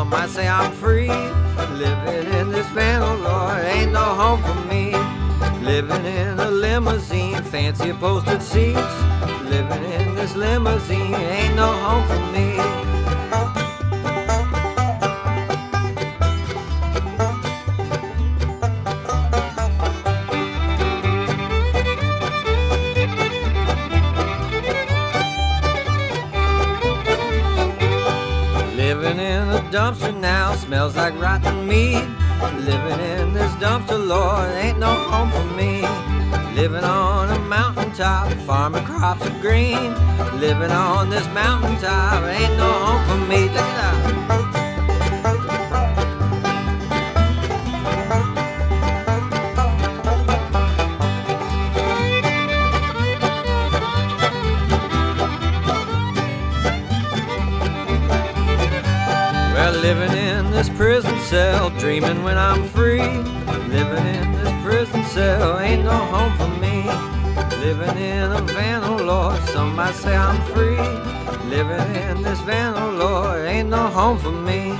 I'm free. Living in this van, oh Lord, ain't no home for me. Living in a limousine, fancy upholstered seats. Living in this limousine, ain't no home for me. In a dumpster now smells like rotten meat. Living in this dumpster, Lord, ain't no home for me. Living on a mountaintop, farming crops of green. Living on this mountaintop, ain't no home for me. Well, living in this prison cell, dreaming when I'm free. Living in this prison cell, ain't no home for me. Living in a van, oh Lord, somebody say I'm free. Living in this van, oh Lord, ain't no home for me.